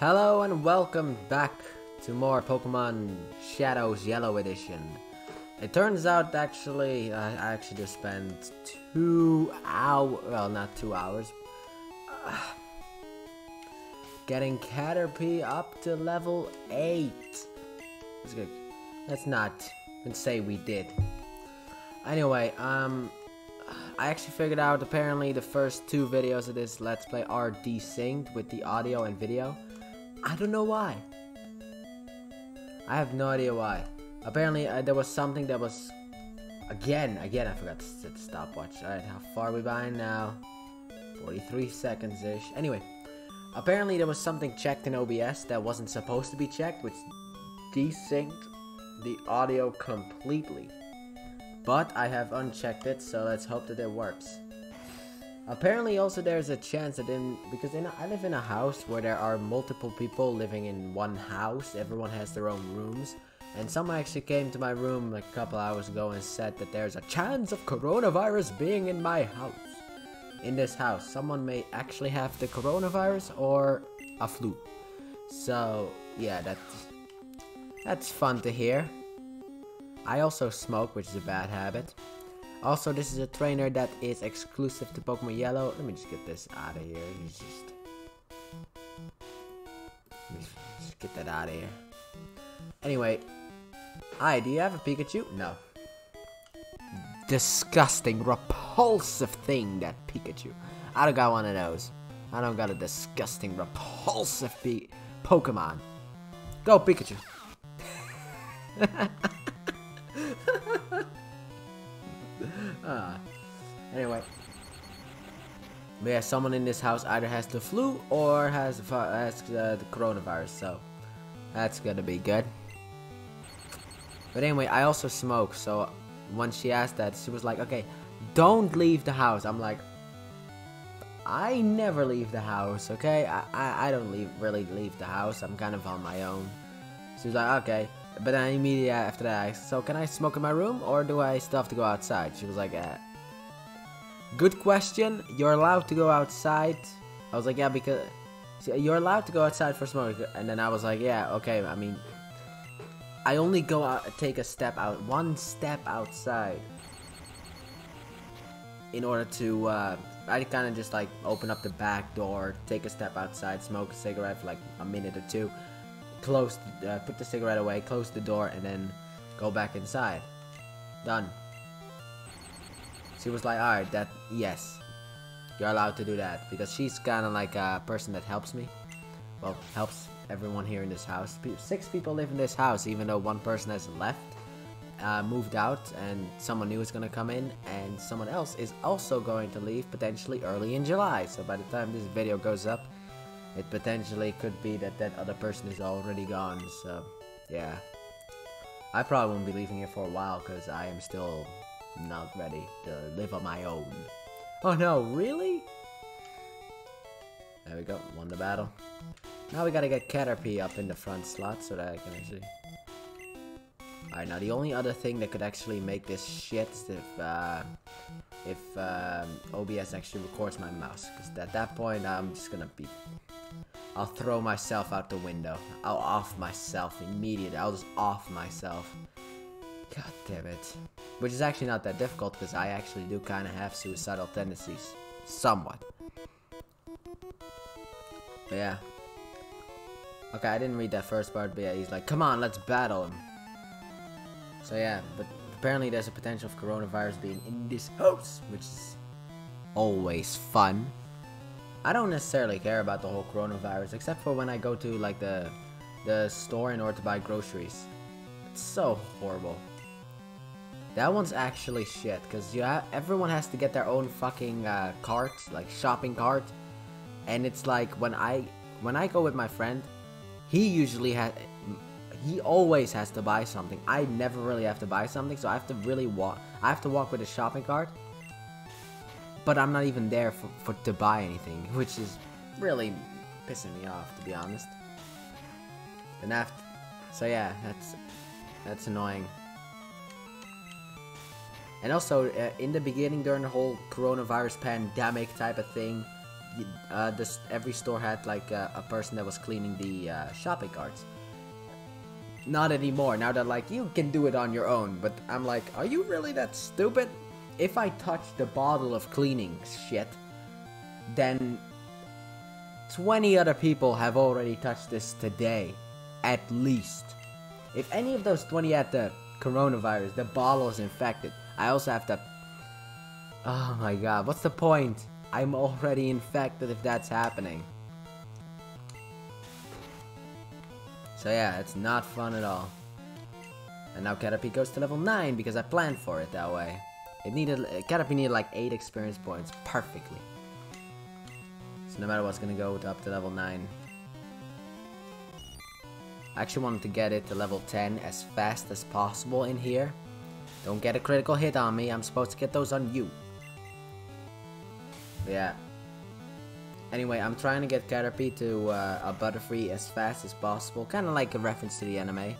Hello and welcome back to more Pokemon Shadows Yellow Edition. It turns out actually, I actually just spent two hours, well not two hours, uh, getting Caterpie up to level 8. Let's, go. Let's not say we did. Anyway, um, I actually figured out apparently the first two videos of this Let's Play are desynced with the audio and video. I don't know why. I have no idea why. Apparently uh, there was something that was... Again, again I forgot to set the stopwatch. Alright, how far are we behind now? 43 seconds-ish. Anyway, apparently there was something checked in OBS that wasn't supposed to be checked, which desynced the audio completely. But I have unchecked it, so let's hope that it works. Apparently also there's a chance that in, because in, I live in a house where there are multiple people living in one house, everyone has their own rooms, and someone actually came to my room a couple hours ago and said that there's a chance of coronavirus being in my house. In this house, someone may actually have the coronavirus or a flu. So, yeah, that's, that's fun to hear. I also smoke, which is a bad habit. Also, this is a trainer that is exclusive to Pokemon Yellow. Let me just get this out of here. Just, just get that out of here. Anyway, hi, do you have a Pikachu? No. Disgusting, repulsive thing, that Pikachu. I don't got one of those. I don't got a disgusting, repulsive P Pokemon. Go, Pikachu. uh, anyway. But yeah, someone in this house either has the flu or has, has uh, the coronavirus, so that's gonna be good. But anyway, I also smoke, so when she asked that, she was like, okay, don't leave the house. I'm like, I never leave the house, okay? I, I, I don't leave really leave the house. I'm kind of on my own. She was like, okay. But then immediately after that, I so can I smoke in my room or do I still have to go outside? She was like, eh. good question. You're allowed to go outside. I was like, yeah, because you're allowed to go outside for smoke. And then I was like, yeah, okay. I mean, I only go out, take a step out, one step outside in order to, uh, I kind of just like open up the back door, take a step outside, smoke a cigarette for like a minute or two, close, uh, put the cigarette away, close the door, and then go back inside. Done. She was like, alright, that, yes, you're allowed to do that, because she's kind of like a person that helps me, well, helps everyone here in this house. Six people live in this house, even though one person has left, uh, moved out, and someone new is to come in, and someone else is also going to leave potentially early in July. So by the time this video goes up, it potentially could be that that other person is already gone. So yeah, I probably won't be leaving here for a while because I am still not ready to live on my own. Oh no, really? There we go, won the battle. Now we gotta get Caterpie up in the front slot so that I can actually... Alright, now the only other thing that could actually make this shit is if, uh, if um, OBS actually records my mouse. Because at that point, I'm just gonna be... I'll throw myself out the window. I'll off myself immediately. I'll just off myself. God damn it. Which is actually not that difficult because I actually do kind of have suicidal tendencies. Somewhat. But yeah. Okay, I didn't read that first part, but yeah, he's like, come on, let's battle him. So yeah, but apparently there's a potential of coronavirus being in this house, which is always fun. I don't necessarily care about the whole coronavirus, except for when I go to like the the store in order to buy groceries. It's so horrible. That one's actually shit, because you ha everyone has to get their own fucking uh, cart, like shopping cart. And it's like, when I when I go with my friend, he usually has he always has to buy something. I never really have to buy something, so I have to really walk. I have to walk with a shopping cart, but I'm not even there for, for to buy anything, which is really pissing me off, to be honest. And after, so yeah, that's that's annoying. And also, uh, in the beginning, during the whole coronavirus pandemic type of thing, uh, this every store had like uh, a person that was cleaning the uh, shopping carts. Not anymore. Now that like you can do it on your own, but I'm like, are you really that stupid? If I touch the bottle of cleaning shit, then 20 other people have already touched this today, at least. If any of those 20 had the coronavirus, the bottle is infected. I also have to. Oh my god, what's the point? I'm already infected if that's happening. So yeah, it's not fun at all. And now Caterpie goes to level 9 because I planned for it that way. It needed, Caterpie needed like 8 experience points perfectly. So no matter what's gonna go up to level 9. I actually wanted to get it to level 10 as fast as possible in here. Don't get a critical hit on me, I'm supposed to get those on you. But yeah. Anyway, I'm trying to get Caterpie to uh, a Butterfree as fast as possible, kind of like a reference to the anime.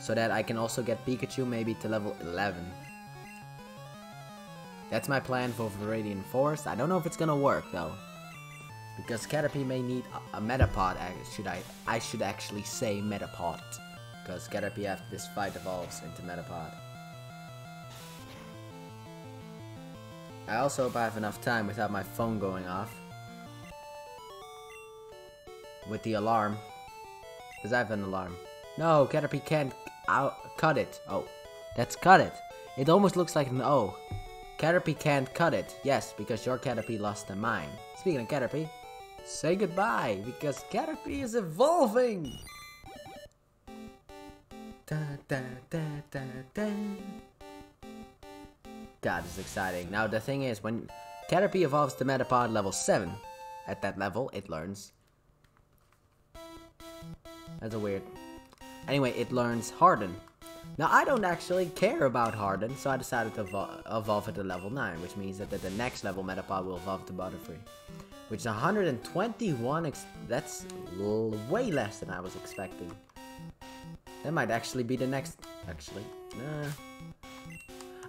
So that I can also get Pikachu maybe to level 11. That's my plan for Viridian Forest. I don't know if it's gonna work though. Because Caterpie may need a, a Metapod, should I? I should actually say Metapod. Because Caterpie after this fight evolves into Metapod. I also hope I have enough time without my phone going off. With the alarm. Because I have an alarm. No, Caterpie can't out cut it. Oh, that's cut it. It almost looks like an O. Caterpie can't cut it. Yes, because your Caterpie lost a mine. Speaking of Caterpie, say goodbye, because Caterpie is evolving! Da, da, da, this is exciting. Now, the thing is, when Caterpie evolves to Metapod level 7, at that level, it learns. That's a weird. Anyway, it learns Harden. Now, I don't actually care about Harden, so I decided to evol evolve it to level 9, which means that the next level Metapod will evolve to Butterfree. Which is 121, that's way less than I was expecting. That might actually be the next, actually, nah.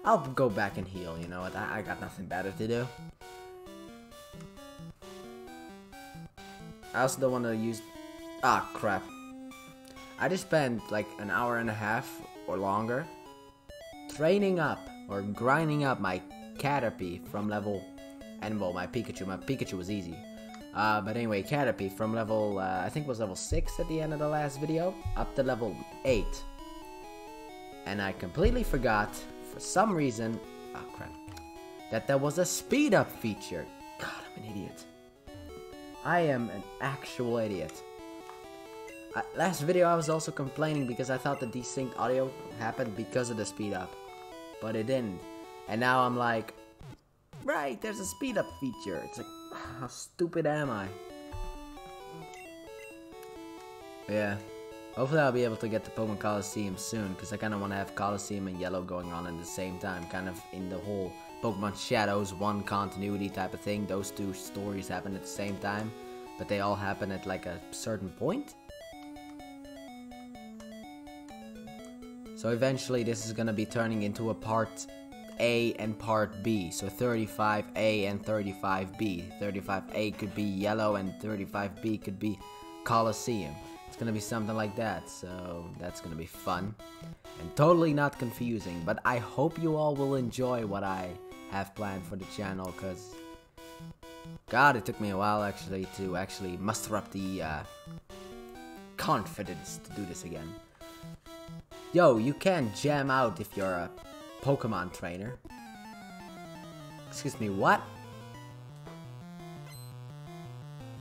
I'll go back and heal, you know what, I, got nothing better to do. I also don't want to use, ah crap. I just spent like an hour and a half or longer training up or grinding up my Caterpie from level and well my Pikachu my Pikachu was easy uh, but anyway Caterpie from level uh, I think it was level 6 at the end of the last video up to level 8 and I completely forgot for some reason oh crap that there was a speed up feature god I'm an idiot I am an actual idiot uh, last video I was also complaining because I thought the desynced audio happened because of the speed up. But it didn't. And now I'm like, right, there's a speed up feature. It's like, how stupid am I? Yeah. Hopefully I'll be able to get the Pokemon Colosseum soon, because I kind of want to have Colosseum and Yellow going on at the same time, kind of in the whole Pokemon Shadows 1 continuity type of thing. Those two stories happen at the same time, but they all happen at like a certain point? So eventually this is gonna be turning into a part A and part B. So 35A and 35B. 35A could be yellow and 35B could be Colosseum. It's gonna be something like that, so that's gonna be fun. And totally not confusing, but I hope you all will enjoy what I have planned for the channel, because... God, it took me a while actually to actually muster up the uh, confidence to do this again. Yo, you can jam out if you're a Pokemon trainer. Excuse me, what?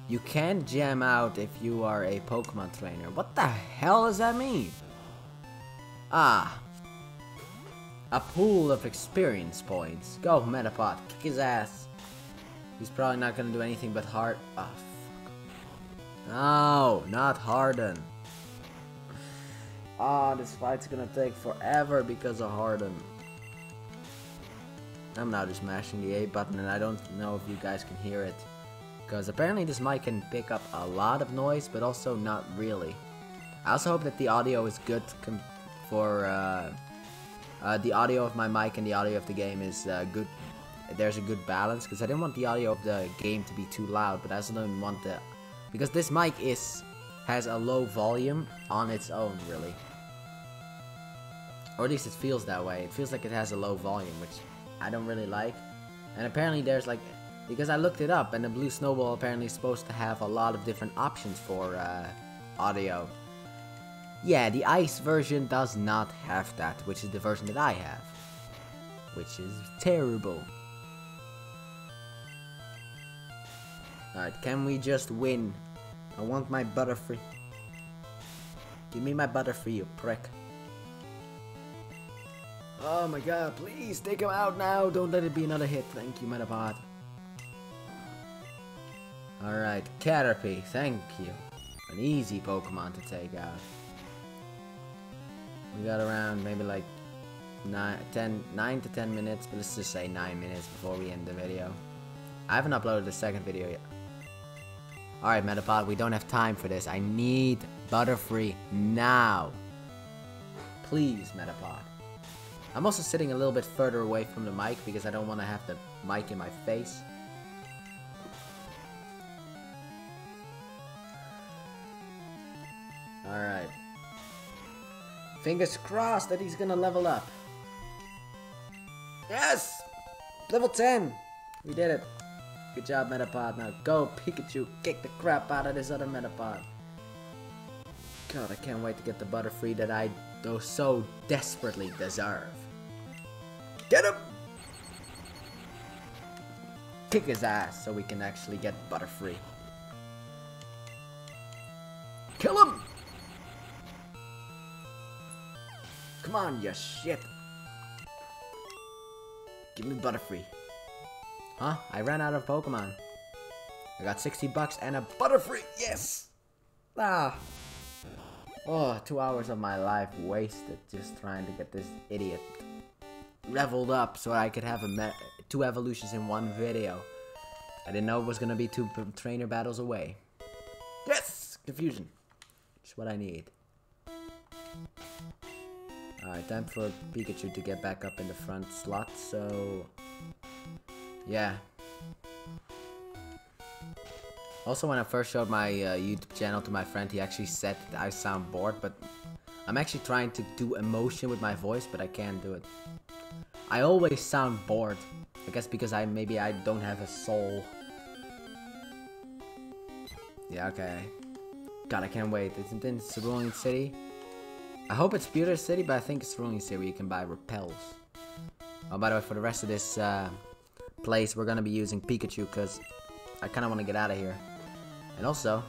You can't jam out if you are a Pokemon trainer. What the hell does that mean? Ah. A pool of experience points. Go, Metapod. Kick his ass. He's probably not gonna do anything but hard. Oh, fuck. No, not Harden. Ah, this fight's gonna take forever because of Harden. I'm now just mashing the A button and I don't know if you guys can hear it. Because apparently this mic can pick up a lot of noise, but also not really. I also hope that the audio is good for... Uh, uh, the audio of my mic and the audio of the game is uh, good there's a good balance because I didn't want the audio of the game to be too loud, but I also don't want the because this mic is has a low volume on its own, really. Or at least it feels that way. It feels like it has a low volume, which I don't really like. And apparently there's like because I looked it up, and the Blue Snowball apparently is supposed to have a lot of different options for uh, audio. Yeah, the ice version does not have that, which is the version that I have. Which is terrible. Alright, can we just win? I want my Butterfree. Give me my Butterfree, you prick. Oh my god, please take him out now. Don't let it be another hit. Thank you, Metapod. Alright, Caterpie, thank you. An easy Pokemon to take out. We got around maybe like nine, 10, 9 to 10 minutes, but let's just say 9 minutes before we end the video. I haven't uploaded the second video yet. Alright, Metapod, we don't have time for this. I need Butterfree now. Please, Metapod. I'm also sitting a little bit further away from the mic because I don't want to have the mic in my face. Fingers crossed that he's gonna level up. Yes! Level 10! We did it. Good job, Metapod. Now go, Pikachu. Kick the crap out of this other Metapod. God, I can't wait to get the Butterfree that I so desperately deserve. Get him! Kick his ass so we can actually get Butterfree. Come on, you shit. Give me Butterfree. Huh? I ran out of Pokemon. I got 60 bucks and a Butterfree! Yes! Ah! Oh, two hours of my life wasted just trying to get this idiot leveled up so I could have a two evolutions in one video. I didn't know it was gonna be two trainer battles away. Yes! Confusion. It's what I need. Alright, time for Pikachu to get back up in the front slot, so... Yeah. Also, when I first showed my uh, YouTube channel to my friend, he actually said that I sound bored, but I'm actually trying to do emotion with my voice, but I can't do it. I always sound bored. I guess because I maybe I don't have a soul. Yeah, okay. God, I can't wait. Isn't it in Cerulean City? I hope it's Pewter City, but I think it's Cerulean City where you can buy repels. Oh, by the way, for the rest of this uh, place, we're gonna be using Pikachu because I kind of want to get out of here. And also,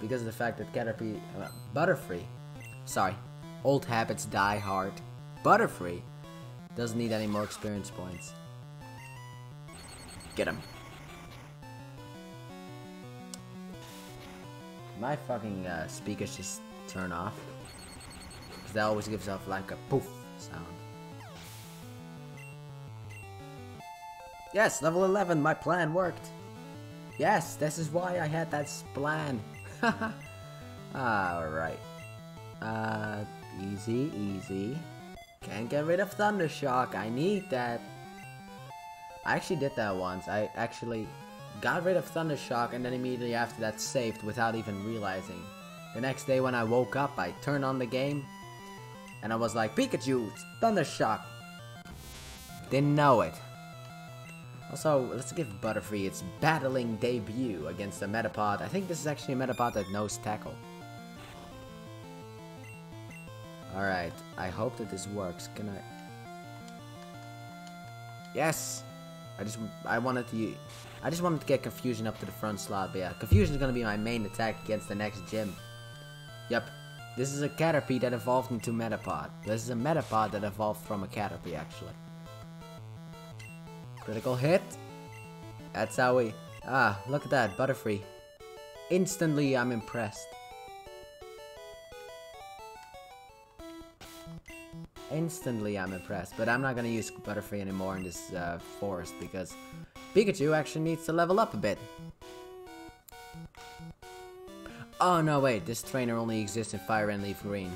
because of the fact that Caterpie, uh, Butterfree, sorry, old habits die hard. Butterfree doesn't need any more experience points. Get him. My fucking uh, speakers just turn off. Because that always gives off like a poof sound. Yes, level 11, my plan worked. Yes, this is why I had that plan. Alright. Uh, easy, easy. Can't get rid of Thunder Thundershock, I need that. I actually did that once. I actually got rid of Thunder Thundershock and then immediately after that saved without even realizing. The next day when I woke up, I turned on the game and I was like, Pikachu, Thundershock. Didn't know it. Also, let's give Butterfree its battling debut against a Metapod. I think this is actually a Metapod that knows Tackle. Alright, I hope that this works. Can I... Yes! I just, I wanted to, I just wanted to get Confusion up to the front slot, but yeah, Confusion is gonna be my main attack against the next gym. Yep, this is a Caterpie that evolved into Metapod. This is a Metapod that evolved from a Caterpie, actually. Critical hit. That's how we... Ah, look at that, Butterfree. Instantly, I'm impressed. Instantly, I'm impressed. But I'm not gonna use Butterfree anymore in this uh, forest because Pikachu actually needs to level up a bit. Oh no, wait, this trainer only exists in Fire and Leaf Green.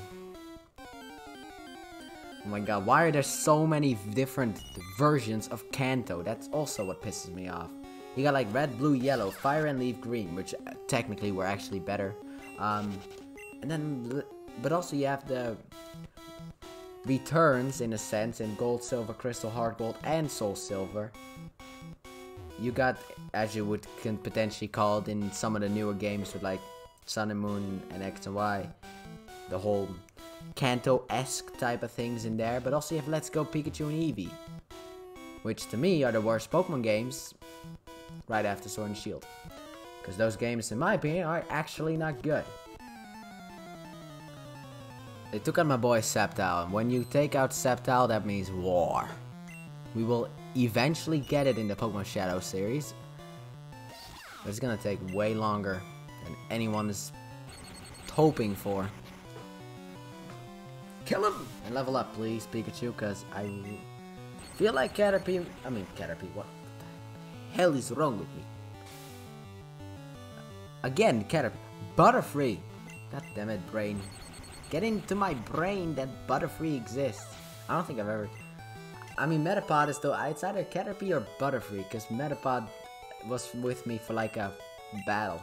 Oh my god, why are there so many different versions of Kanto? That's also what pisses me off. You got like red, blue, yellow, fire and leaf green, which uh, technically were actually better. Um, and then, but also you have the returns in a sense in gold, silver, crystal, HeartGold, and soul silver. You got, as you would can potentially call it in some of the newer games with like Sun and Moon and X and Y, the whole Kanto-esque type of things in there. But also you have Let's Go Pikachu and Eevee, which to me are the worst Pokemon games right after Sword and Shield. Because those games, in my opinion, are actually not good. They took out my boy Sceptile, and when you take out Sceptile, that means war. We will eventually get it in the Pokemon Shadow series. But it's gonna take way longer than anyone is hoping for. Kill him! And level up, please, Pikachu, because I feel like Caterpie... I mean, Caterpie, what the hell is wrong with me? Again, Caterpie. Butterfree! God damn it, brain. Get into my brain that Butterfree exists. I don't think I've ever... I mean, Metapod is though... It's either Caterpie or Butterfree, because Metapod was with me for like a battle.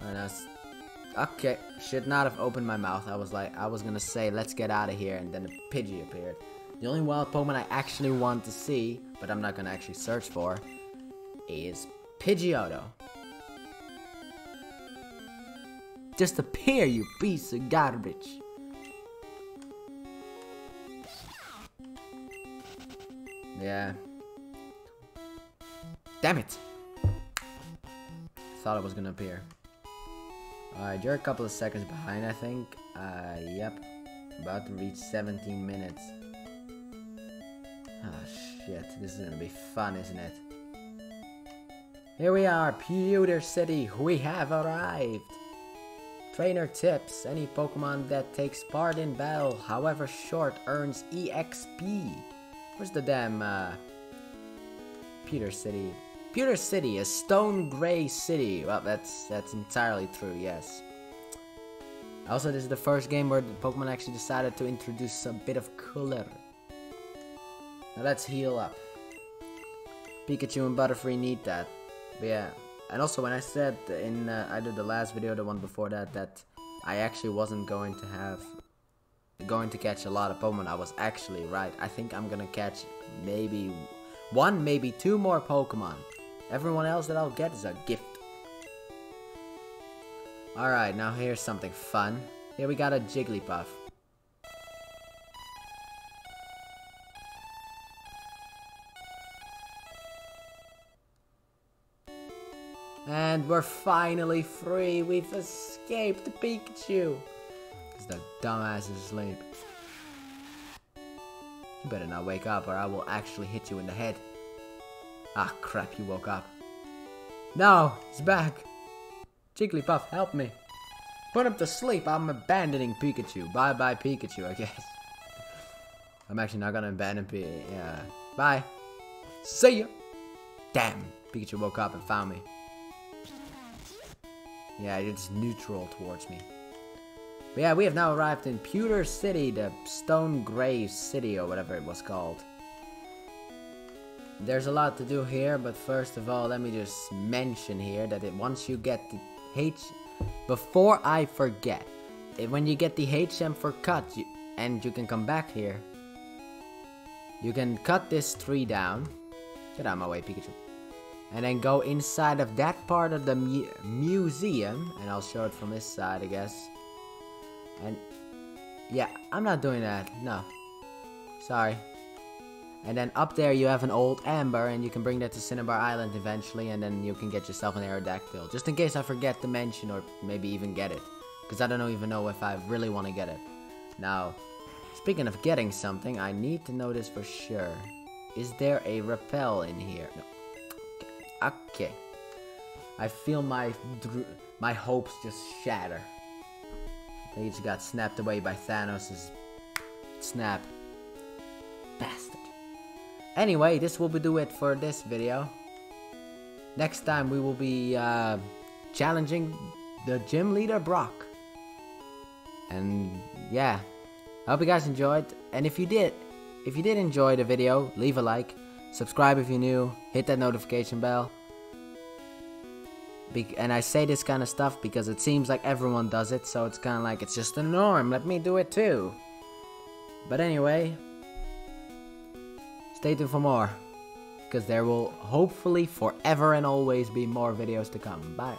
And was Okay, should not have opened my mouth. I was like, I was gonna say, let's get out of here, and then a Pidgey appeared. The only wild Pokemon I actually want to see, but I'm not gonna actually search for, is Pidgeotto. Just appear, you piece of garbage. Yeah. Damn it! Thought it was gonna appear. Alright, you're a couple of seconds behind, I think. Uh, yep. About to reach 17 minutes. Oh, shit. This is gonna be fun, isn't it? Here we are, Pewter City. We have arrived. Trainer tips. Any Pokemon that takes part in battle, however short, earns EXP. Where's the damn, uh... Pewter City? Pewter City, a stone gray city. Well, that's that's entirely true, yes. Also, this is the first game where the Pokemon actually decided to introduce a bit of color. Now let's heal up. Pikachu and Butterfree need that. But yeah, and also when I said in uh, either the last video or the one before that that I actually wasn't going to have going to catch a lot of Pokemon, I was actually right. I think I'm gonna catch maybe one, maybe two more Pokemon. Everyone else that I'll get is a gift. Alright, now here's something fun. Here we got a Jigglypuff. And we're finally free. We've escaped Pikachu. Because the dumbass is asleep. You better not wake up or I will actually hit you in the head. Ah, crap, you woke up. No, he's back. Jigglypuff, help me. Put him to sleep. I'm abandoning Pikachu. Bye-bye, Pikachu, I guess. I'm actually not gonna abandon Pikachu. Yeah. Bye. See ya. Damn. Pikachu woke up and found me. Yeah, it's neutral towards me. But yeah, we have now arrived in Pewter City, the Stone Grave City, or whatever it was called. There's a lot to do here, but first of all, let me just mention here that it, once you get the H... Before I forget, it, when you get the HM for cut, you, and you can come back here, you can cut this tree down. Get out of my way, Pikachu. And then go inside of that part of the mu museum, and I'll show it from this side, I guess. And, yeah, I'm not doing that, no. Sorry. And then up there you have an old Amber, and you can bring that to Cinnabar Island eventually, and then you can get yourself an Aerodactyl. Just in case I forget to mention, or maybe even get it. Because I don't even know if I really want to get it. Now, speaking of getting something, I need to know this for sure. Is there a repel in here? No. Okay. I feel my my hopes just shatter. They just got snapped away by Thanos' snap. Bastard. Anyway, this will be do it for this video. Next time we will be uh, challenging the gym leader Brock. And yeah, I hope you guys enjoyed, and if you did, if you did enjoy the video, leave a like, subscribe if you're new, hit that notification bell. Be and I say this kind of stuff because it seems like everyone does it, so it's kind of like it's just the norm. Let me do it too. But anyway, stay tuned for more, because there will hopefully forever and always be more videos to come. Bye.